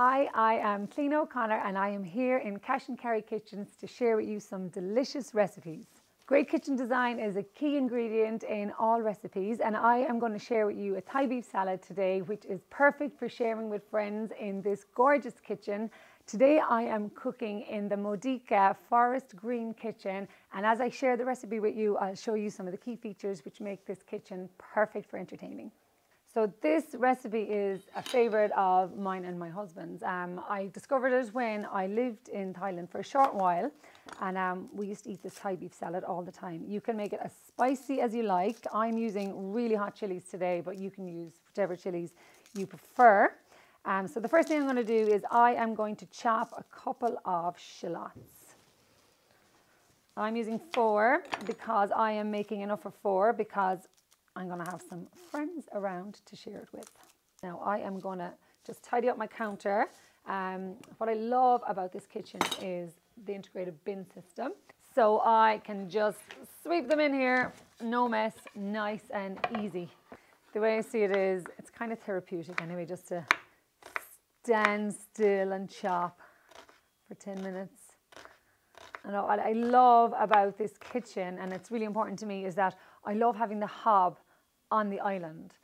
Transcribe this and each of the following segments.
Hi, I am Cliona O'Connor and I am here in Cash and Carry Kitchens to share with you some delicious recipes. Great kitchen design is a key ingredient in all recipes and I am going to share with you a Thai beef salad today which is perfect for sharing with friends in this gorgeous kitchen. Today I am cooking in the Modica Forest Green Kitchen and as I share the recipe with you I'll show you some of the key features which make this kitchen perfect for entertaining. So this recipe is a favorite of mine and my husband's. Um, I discovered it when I lived in Thailand for a short while and um, we used to eat this Thai beef salad all the time. You can make it as spicy as you like. I'm using really hot chilies today, but you can use whatever chilies you prefer. Um, so the first thing I'm going to do is I am going to chop a couple of shallots. I'm using four because I am making enough for four because I'm going to have some friends around to share it with. Now I am going to just tidy up my counter. Um, what I love about this kitchen is the integrated bin system. So I can just sweep them in here, no mess, nice and easy. The way I see it is, it's kind of therapeutic anyway, just to stand still and chop for 10 minutes. And what I love about this kitchen, and it's really important to me, is that I love having the hob on the island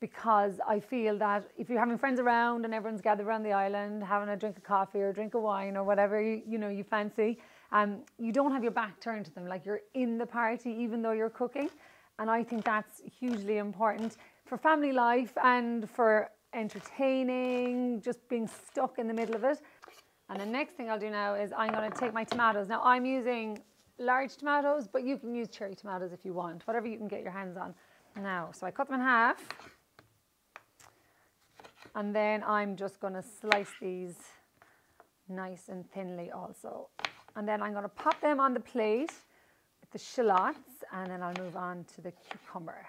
because I feel that if you're having friends around and everyone's gathered around the island having a drink of coffee or a drink of wine or whatever you, you know you fancy, um, you don't have your back turned to them like you're in the party even though you're cooking. And I think that's hugely important for family life and for entertaining, just being stuck in the middle of it. And the next thing I'll do now is I'm going to take my tomatoes. Now I'm using large tomatoes, but you can use cherry tomatoes if you want, whatever you can get your hands on. Now, so I cut them in half. And then I'm just going to slice these nice and thinly also. And then I'm going to pop them on the plate with the shallots and then I'll move on to the cucumber.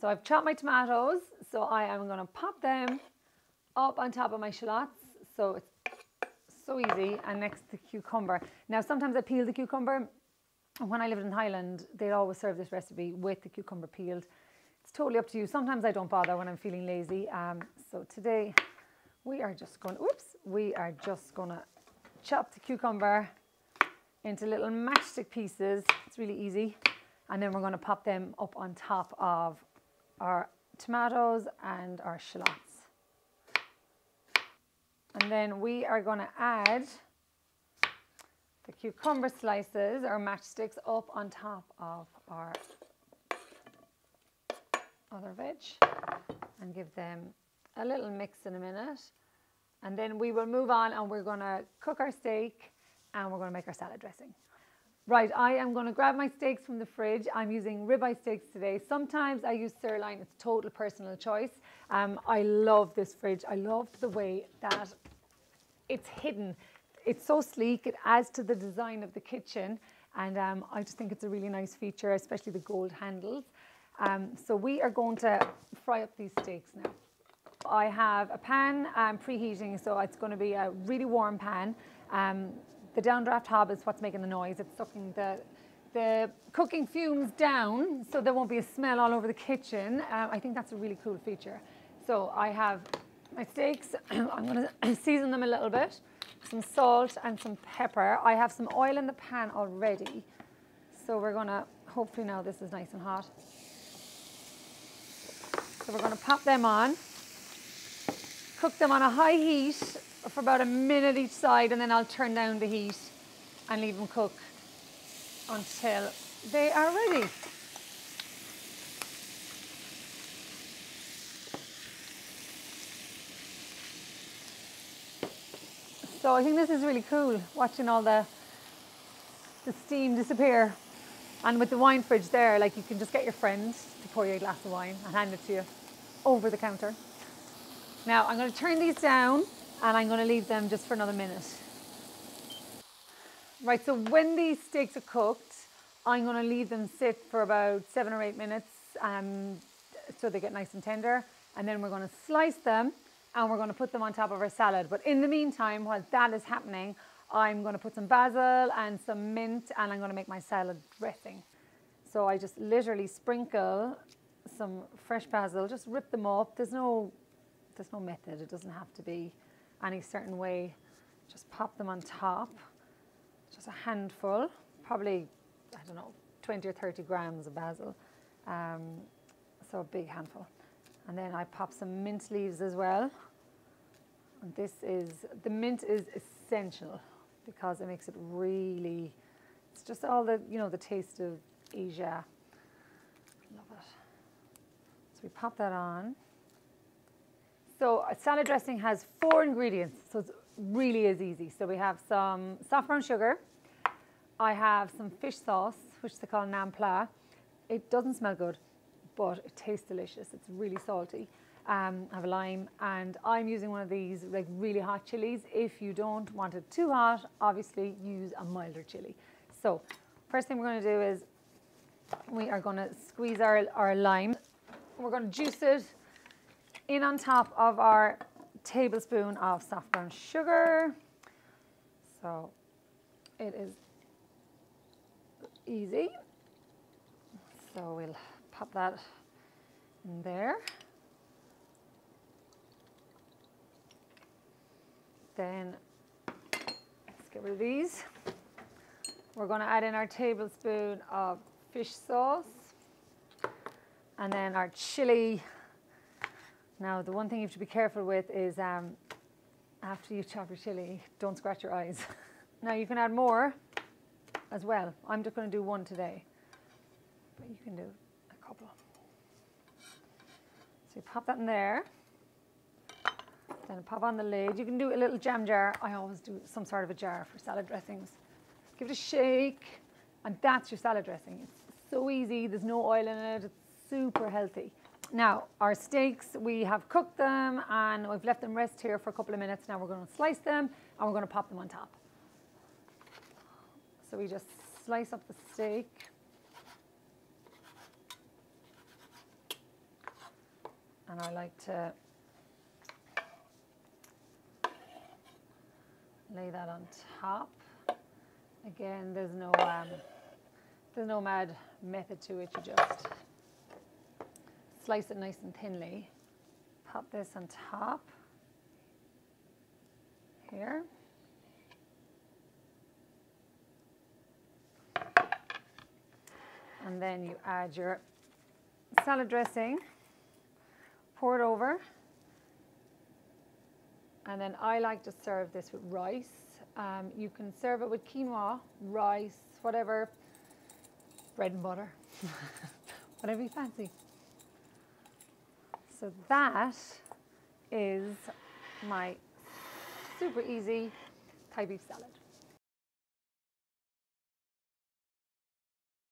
So I've chopped my tomatoes, so I am going to pop them up on top of my shallots. So it's so easy and next the cucumber. Now sometimes I peel the cucumber when I lived in Thailand, they'd always serve this recipe with the cucumber peeled. It's totally up to you. Sometimes I don't bother when I'm feeling lazy. Um, so today we are just going, oops, we are just to chop the cucumber into little matchstick pieces. It's really easy. And then we're going to pop them up on top of our tomatoes and our shallots. And then we are going to add the cucumber slices or matchsticks up on top of our other veg and give them a little mix in a minute. And then we will move on and we're going to cook our steak and we're going to make our salad dressing. Right, I am going to grab my steaks from the fridge. I'm using ribeye steaks today. Sometimes I use sirloin. It's total personal choice. Um, I love this fridge. I love the way that it's hidden it's so sleek, it adds to the design of the kitchen and um, I just think it's a really nice feature, especially the gold handles. Um, so we are going to fry up these steaks now. I have a pan um, preheating, so it's going to be a really warm pan. Um, the downdraft hob is what's making the noise. It's sucking the, the cooking fumes down, so there won't be a smell all over the kitchen. Um, I think that's a really cool feature. So I have my steaks. I'm going to season them a little bit some salt and some pepper. I have some oil in the pan already. So we're gonna, hopefully now this is nice and hot. So we're gonna pop them on, cook them on a high heat for about a minute each side and then I'll turn down the heat and leave them cook until they are ready. So I think this is really cool, watching all the, the steam disappear. And with the wine fridge there, like you can just get your friends to pour you a glass of wine and hand it to you over the counter. Now I'm going to turn these down and I'm going to leave them just for another minute. Right, so when these steaks are cooked, I'm going to leave them sit for about seven or eight minutes um, so they get nice and tender. And then we're going to slice them and we're going to put them on top of our salad. But in the meantime, while that is happening, I'm going to put some basil and some mint and I'm going to make my salad dressing. So I just literally sprinkle some fresh basil, just rip them up. There's no, there's no method. It doesn't have to be any certain way, just pop them on top. Just a handful, probably, I don't know, 20 or 30 grams of basil. Um, so a big handful. And then I pop some mint leaves as well. This is, the mint is essential because it makes it really, it's just all the, you know, the taste of Asia. Love it. So we pop that on. So a salad dressing has four ingredients, so it really is easy. So we have some soft brown sugar. I have some fish sauce, which they call nam pla. It doesn't smell good, but it tastes delicious. It's really salty. Um, have a lime, and I'm using one of these like really hot chilies. If you don't want it too hot, obviously use a milder chili. So first thing we're going to do is we are going to squeeze our, our lime. We're going to juice it in on top of our tablespoon of soft brown sugar. So it is easy. So we'll pop that in there. Then let's get rid of these. We're going to add in our tablespoon of fish sauce and then our chili. Now, the one thing you have to be careful with is um, after you chop your chili, don't scratch your eyes. now, you can add more as well. I'm just going to do one today, but you can do a couple. So you pop that in there. Then pop on the lid. You can do a little jam jar. I always do some sort of a jar for salad dressings. Give it a shake, and that's your salad dressing. It's so easy. There's no oil in it. It's super healthy. Now, our steaks, we have cooked them and we've left them rest here for a couple of minutes. Now we're going to slice them and we're going to pop them on top. So we just slice up the steak. And I like to lay that on top. Again, there's no um, there's no mad method to it. You just slice it nice and thinly. Pop this on top here. And then you add your salad dressing, pour it over. And then I like to serve this with rice. Um, you can serve it with quinoa, rice, whatever, bread and butter, whatever you fancy. So that is my super easy Thai beef salad.